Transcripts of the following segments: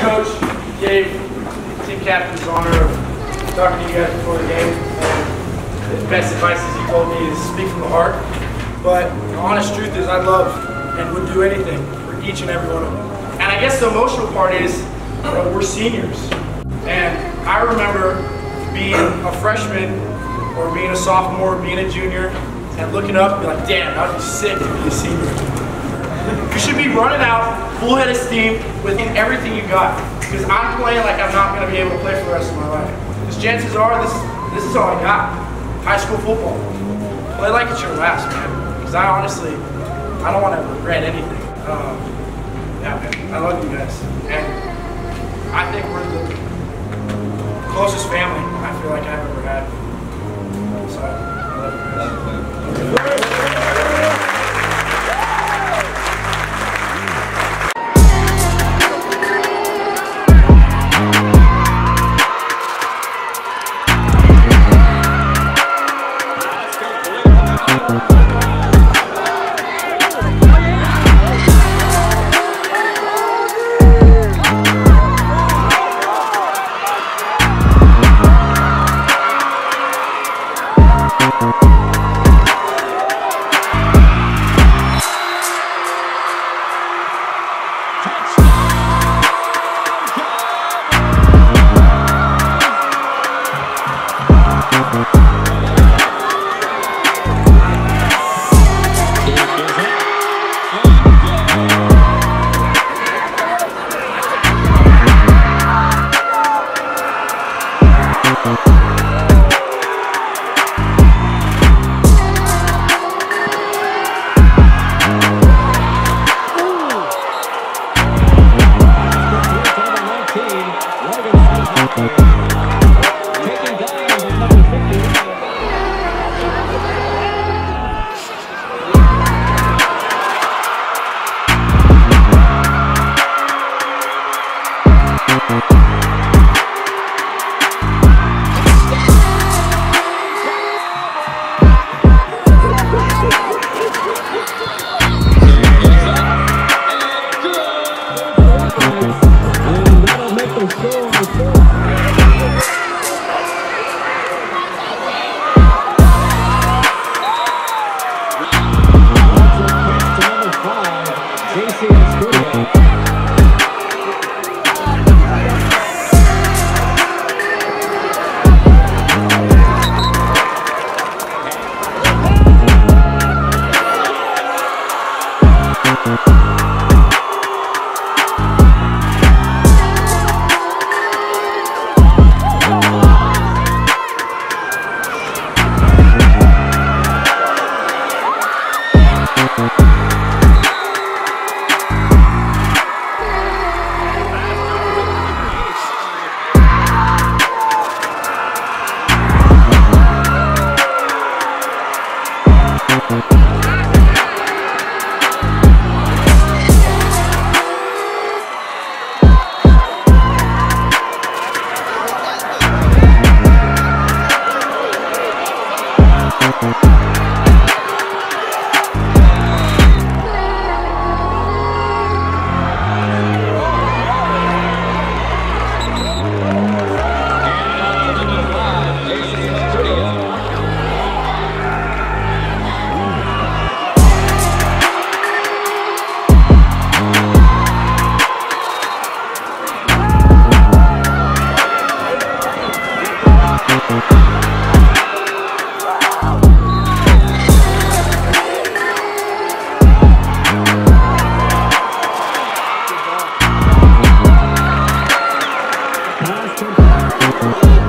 coach gave team captains honor of talking to you guys before the game. And the best advice as he told me is speak from the heart. But the honest truth is I love and would do anything for each and every one of them. And I guess the emotional part is we're seniors. And I remember being a freshman or being a sophomore, being a junior, and looking up and be like, damn, that'd be sick to be a senior. You should be running out full head of steam with everything you got. Because I'm playing like I'm not going to be able to play for the rest of my life. Because chances are this, this is all I got. High school football. Play like it's your last, man. Because I honestly, I don't want to regret anything. Um, yeah, man, I love you guys. And I think we're the closest family I feel like I've ever had. September.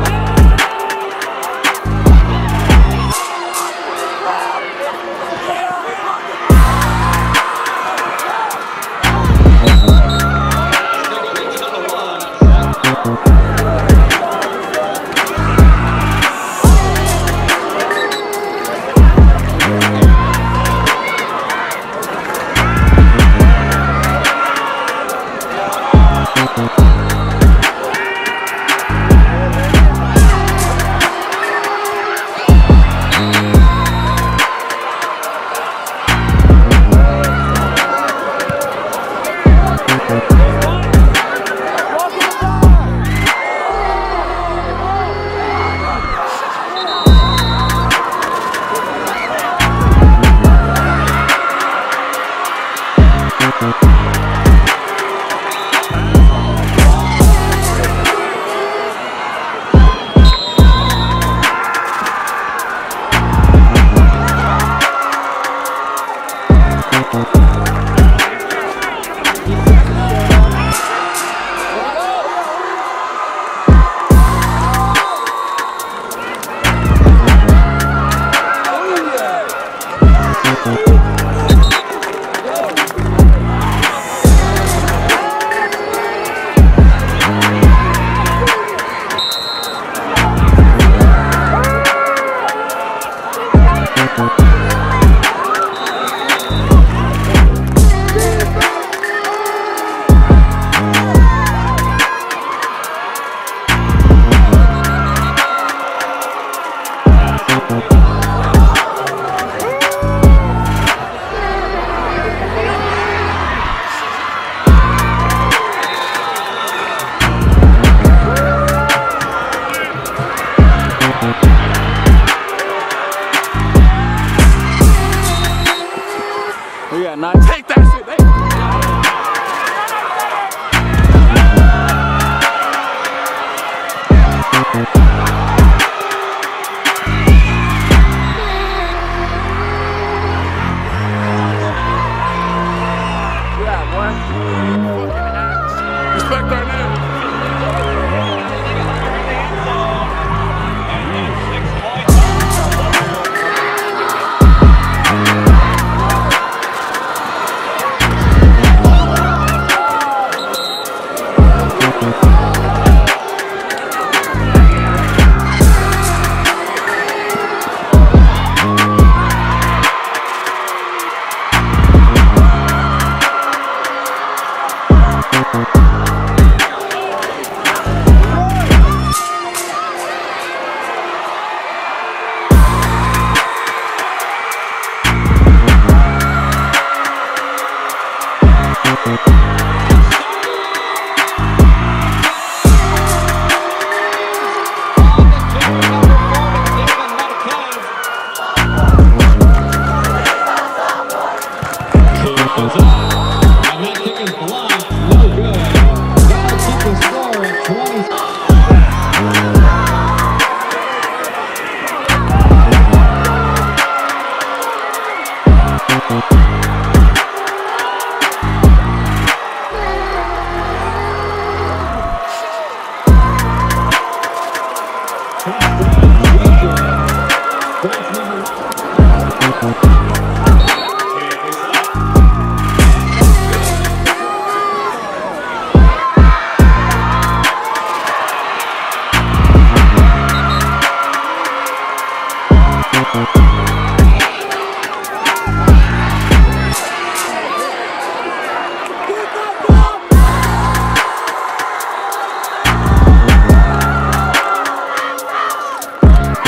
take that shit. Hey.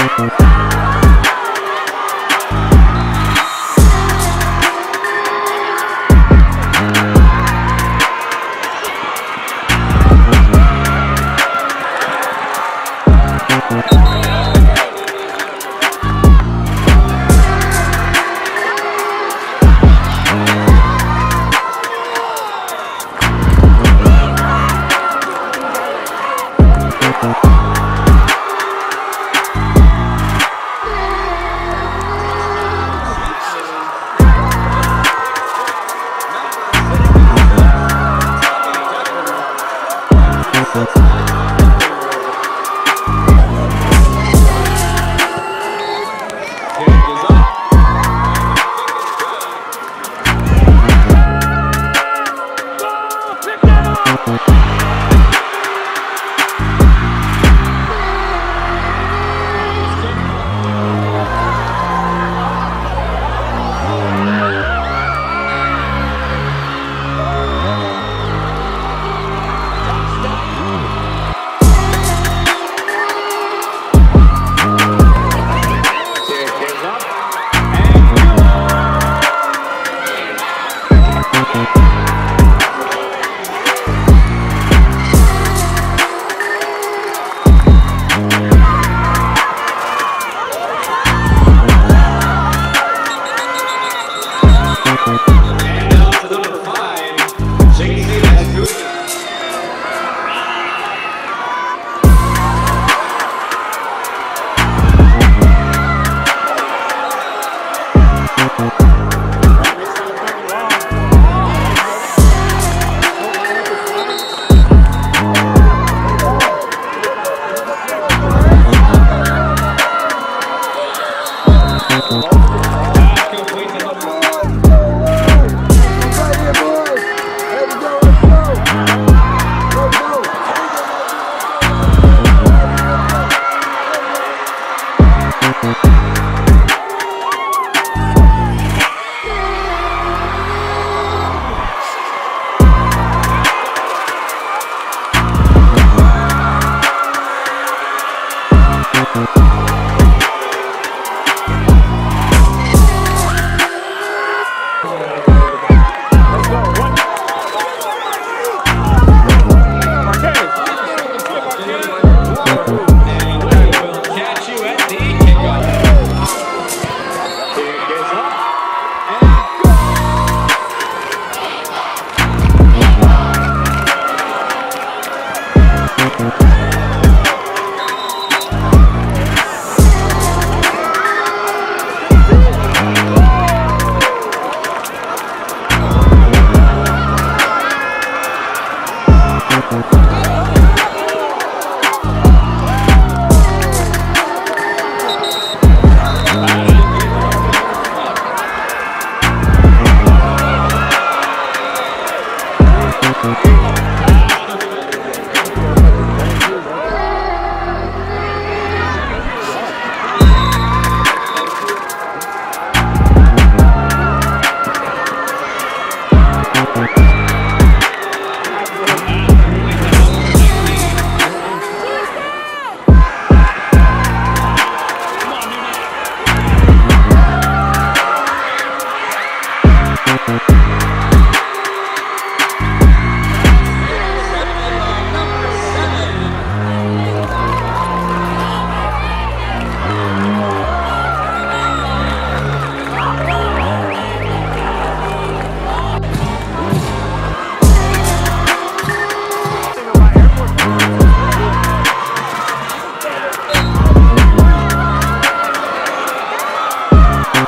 Thank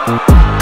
Thank